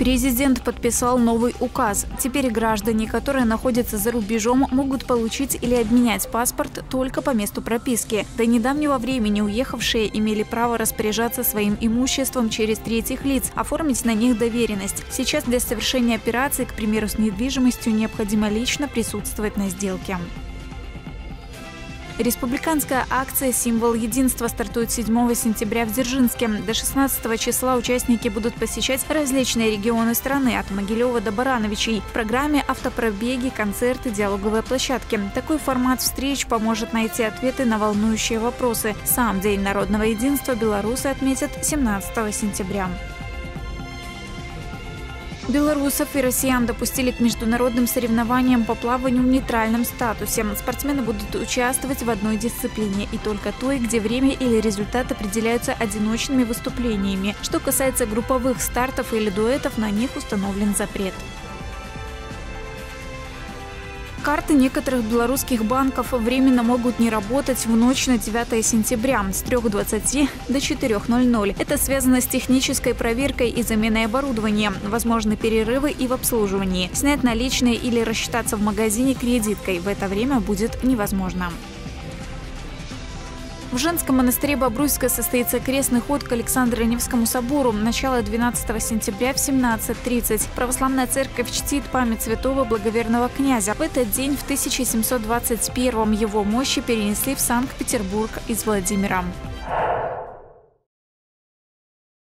Президент подписал новый указ. Теперь граждане, которые находятся за рубежом, могут получить или обменять паспорт только по месту прописки. До недавнего времени уехавшие имели право распоряжаться своим имуществом через третьих лиц, оформить на них доверенность. Сейчас для совершения операции, к примеру, с недвижимостью, необходимо лично присутствовать на сделке. Республиканская акция «Символ единства» стартует 7 сентября в Дзержинске. До 16 числа участники будут посещать различные регионы страны, от Могилева до Барановичей. В программе автопробеги, концерты, диалоговые площадки. Такой формат встреч поможет найти ответы на волнующие вопросы. Сам День народного единства белорусы отметят 17 сентября. Белорусов и россиян допустили к международным соревнованиям по плаванию в нейтральном статусе. Спортсмены будут участвовать в одной дисциплине и только той, где время или результат определяются одиночными выступлениями. Что касается групповых стартов или дуэтов, на них установлен запрет. Карты некоторых белорусских банков временно могут не работать в ночь на 9 сентября с 3.20 до 4.00. Это связано с технической проверкой и заменой оборудования. Возможны перерывы и в обслуживании. Снять наличные или рассчитаться в магазине кредиткой в это время будет невозможно. В женском монастыре Бобруйска состоится крестный ход к Александро-Невскому собору. Начало 12 сентября в 17.30. Православная церковь чтит память святого благоверного князя. В этот день в 1721 его мощи перенесли в Санкт-Петербург из Владимира.